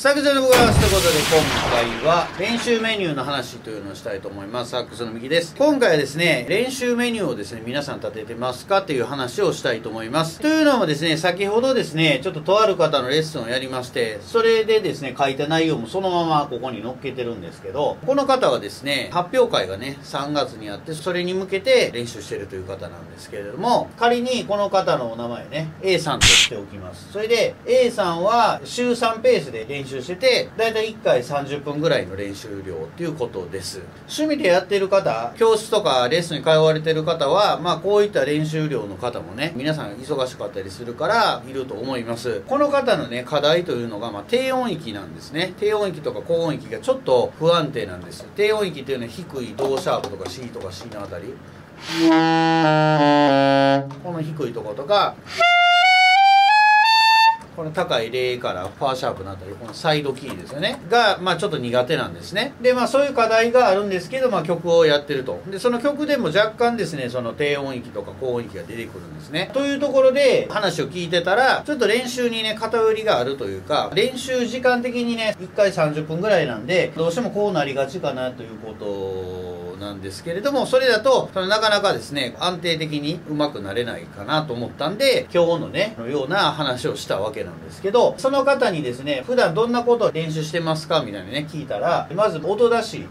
サックスの僕はということで今回は練習メニューの話というのをしたいと思います。サックスの右です。今回はですね練習メニューをですね皆さん立ててますかっていう話をしたいと思います。というのもですね先ほどですねちょっととある方のレッスンをやりましてそれでですね書いた内容もそのままここに載っけてるんですけどこの方はですね発表会がね3月にあってそれに向けて練習してるという方なんですけれども仮にこの方のお名前ね A さんとしておきます。それで A さんは週3ペースで練習習してて大体1回30分ぐらいの練習量っていうことです。趣味でやってる方教室とかレッスンに通われてる方はまあこういった練習量の方もね皆さん忙しかったりするからいると思います。この方のね課題というのが、まあ、低音域なんですね。低音域とか高音域がちょっと不安定なんです。低音域っていうのは低いドシャープとか C とか C のあたり。この低いとことかこの高いレからファーシャープのあたりこのサイドキーですよね。が、まあ、ちょっと苦手なんですね。でまあそういう課題があるんですけど、まあ、曲をやってると。でその曲でも若干ですねその低音域とか高音域が出てくるんですね。というところで話を聞いてたらちょっと練習にね偏りがあるというか練習時間的にね1回30分ぐらいなんでどうしてもこうなりがちかなということをなんですけれどもそれだとそのなかなかですね安定的にうまくなれないかなと思ったんで今日のねのような話をしたわけなんですけどその方にですね普段どんなことを練習してますかみたいなね聞いたらまず音出し。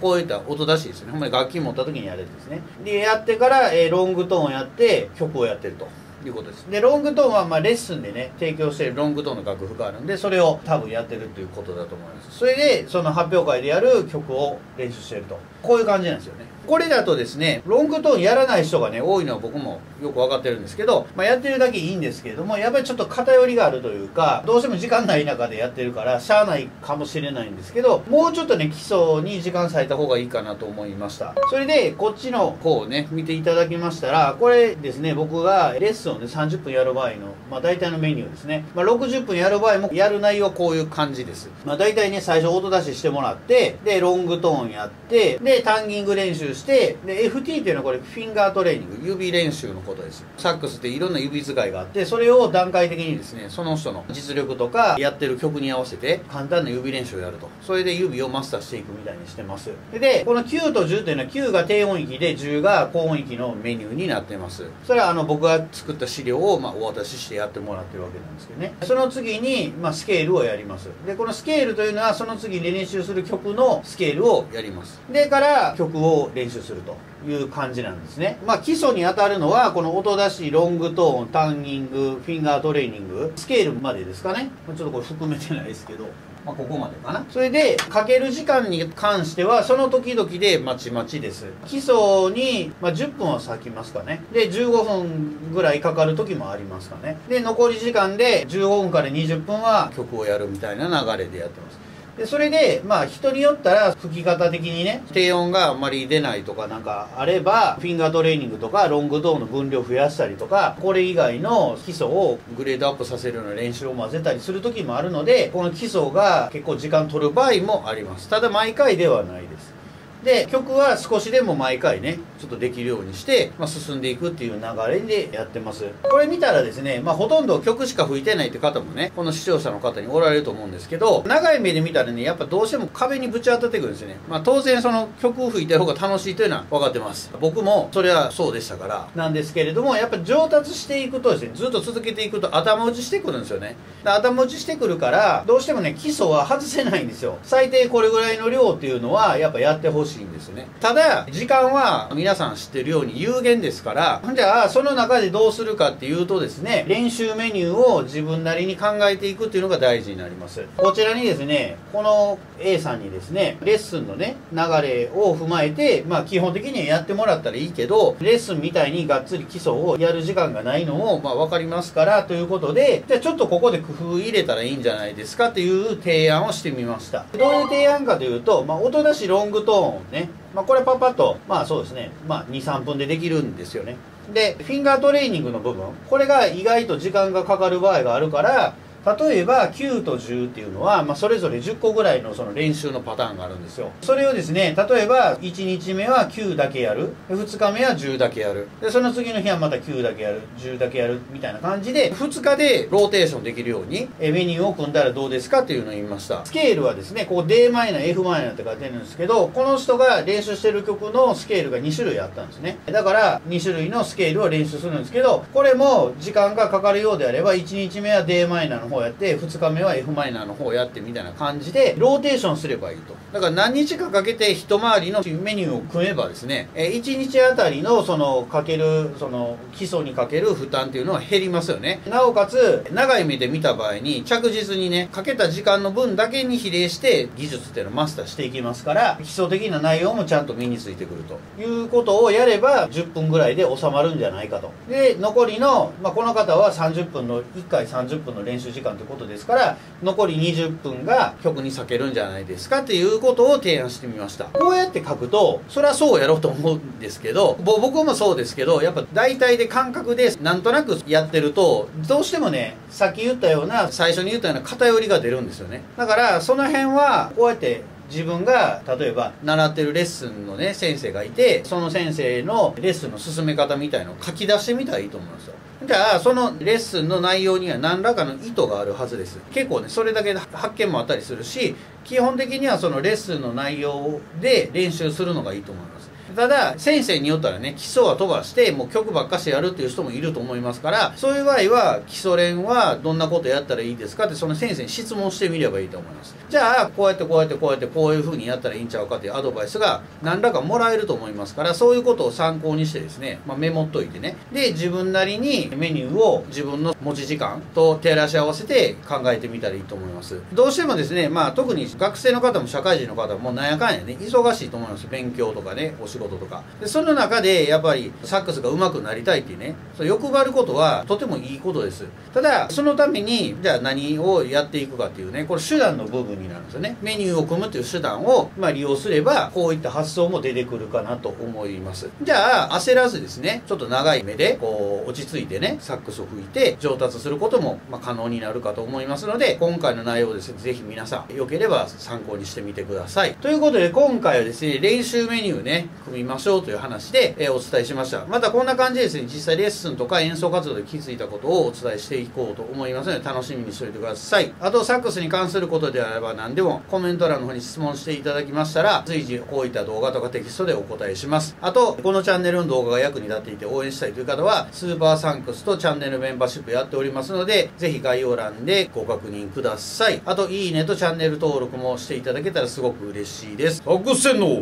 こういった音出しですね。ほんまに楽器持った時にやるんですね。でやってから、えー、ロングトーンをやって曲をやってると。いうことです。でロングトーンはまあレッスンでね提供している。ロングトーンの楽譜があるんでそれを多分やってるということだと思います。それでその発表会でやる曲を練習してるとこういう感じなんですよね。これだとですねロングトーンやらない人がね多いのは僕もよく分かってるんですけど、まあ、やってるだけいいんですけれどもやっぱりちょっと偏りがあるというかどうしても時間ない中でやってるからしゃあないかもしれないんですけどもうちょっとね基礎に時間割いた方がいいかなと思いました。それでこっちの方をね見ていただきましたらこれですね僕がレッスンをね30分やる場合の、まあ、大体のメニューですね、まあ、60分やる場合もやる内容はこういう感じです、まあ、大体ね最初音出ししてもらってでロングトーンやってででタンギング練習してで FT っていうのはこれフィンガートレーニング指練習のことです。サックスっていろんな指使いがあってそれを段階的にですねその人の実力とかやってる曲に合わせて簡単な指練習をやると。それで指をマスターしていくみたいにしてます。でこの9と10というのは9が低音域で10が高音域のメニューになってます。それはあの僕が作った資料をまお渡ししてやってもらってるわけなんですけどね。その次にまスケールをやります。でこのスケールというのはその次に練習する曲のスケールをやります。でから曲を練習するという感じなんですね。まあ基礎に当たるのは、この音出し、ロングトーン、タンギング、フィンガートレーニング、スケールまでですかね。ちょっとこれ含めてないですけど。まあ、ここまでかな。それで、かける時間に関しては、その時々でまちまちです。基礎に、まあ、10分は咲きますかね。で、15分ぐらいかかる時もありますかね。で、残り時間で15分から20分は曲をやるみたいな流れでやってます。でそれでまあ人によったら吹き方的にね低音があんまり出ないとかなんかあればフィンガートレーニングとかロングドーンの分量増やしたりとかこれ以外の基礎をグレードアップさせるような練習を混ぜたりする時もあるのでこの基礎が結構時間取る場合もあります。ただ毎回ではないです。で曲は少しでも毎回ねちょっとできるようにして、まあ、進んでいくっていう流れでやってます。これ見たらですね、まあ、ほとんど曲しか吹いてないって方もねこの視聴者の方におられると思うんですけど長い目で見たらねやっぱどうしても壁にぶち当たってくるんですよね、まあ、当然その曲を吹いてる方が楽しいというのは分かってます。僕もそれはそうでしたからなんですけれどもやっぱ上達していくとですねずっと続けていくと頭打ちしてくるんですよね。頭打ちしてくるからどうしてもね基礎は外せないんですよ。最低これぐらいの量っていうのはやっぱやってほしいんですよね。ただ時間は皆さん知ってるように有限ですからじゃあその中でどうするかっていうとですね練習メニューを自分なりに考えていくっていうのが大事になります。こちらにですねこの A さんにですねレッスンのね流れを踏まえてまあ基本的にはやってもらったらいいけどレッスンみたいにがっつり基礎をやる時間がないのもまあ分かりますからということでじゃあちょっとここで工夫入れたらいいんじゃないですかっていう提案をしてみました。どういう提案かというと、まあ、音出しロングトーンね、まあ、これパパッとまあそうですね、まあ、23分でできるんですよね。でフィンガートレーニングの部分。これが意外と時間がかかる場合があるから例えば9と10っていうのは、まあ、それぞれ10個ぐらいのその練習のパターンがあるんですよ。それをですね例えば1日目は9だけやる。2日目は10だけやる。でその次の日はまた9だけやる。10だけやる。みたいな感じで2日でローテーションできるようにメニューを組んだらどうですかっていうのを言いました。スケールはですねここ d マイナー f マイナーって書いてるんですけどこの人が練習してる曲のスケールが2種類あったんですね。だから2種類のスケールを練習するんですけどこれも時間がかかるようであれば1日目は d マイナーの方やって2日目は f マイナーの方やってみたいな感じでローテーションすればいいと。だから何日かかけて一回りのメニューを組めばですね1日あたりのそのかけるその基礎にかける負担っていうのは減りますよね。なおかつ長い目で見た場合に着実にねかけた時間の分だけに比例して技術っていうのをマスターしていきますから基礎的な内容もちゃんと身についてくると。いうことをやれば10分ぐらいで収まるんじゃないかと。で残りの、まあ、この方は30分の1回30分の練習時間ということですから残り20分が曲に避けるんじゃないですかっていうことを提案してみました。こうやって書くとそれはそうやろうと思うんですけど僕もそうですけどやっぱ大体で感覚でなんとなくやってるとどうしてもねさっき言ったような最初に言ったような偏りが出るんですよね。だからその辺はこうやって自分が例えば習ってるレッスンのね先生がいてその先生のレッスンの進め方みたいのを書き出してみたらいいと思うんですよ。じゃあそのレッスンの内容には何らかの意図があるはずです。結構ねそれだけで発見もあったりするし基本的にはそのレッスンの内容で練習するのがいいと思います。ただ先生によったらね基礎は飛ばしてもう曲ばっかしてやるっていう人もいると思いますからそういう場合は基礎練はどんなことやったらいいですか？ってその先生に質問してみればいいと思います。じゃあこうやってこうやってこうやってこういうふうにやったらいいんちゃうかっていうアドバイスが何らかもらえると思いますからそういうことを参考にしてですね、まあ、メモっといてね。で自分なりにメニューを自分の持ち時間と照らし合わせて考えてみたらいいと思います。どうしてもですねまあ特に学生の方も社会人の方もなんやかんやね忙しいと思います。勉強とかねお仕事とか。でその中でやっぱりサックスが上手くなりたいっていうね。そ欲張ることはとてもいいことです。ただそのためにじゃあ何をやっていくかっていうねこれ手段の部分になるんですよね。メニューを組むっていう手段を、まあ、利用すればこういった発想も出てくるかなと思います。じゃあ焦らずですねちょっと長い目でこう落ち着いてねサックスを吹いて上達することも、ま可能になるかと思いますので今回の内容をですね是非皆さんよければ参考にしてみてください。ということで今回はですね練習メニューねみましょうという話で、えお伝えしました。またこんな感じですね。実際レッスンとか演奏活動で気づいたことをお伝えしていこうと思いますので楽しみにしておいてください。あとサックスに関することであれば何でもコメント欄の方に質問していただきましたら随時こういった動画とかテキストでお答えします。あとこのチャンネルの動画が役に立っていて応援したいという方はスーパーサンクスとチャンネルメンバーシップやっておりますのでぜひ概要欄でご確認ください。あといいねとチャンネル登録もしていただけたらすごく嬉しいです。サックスの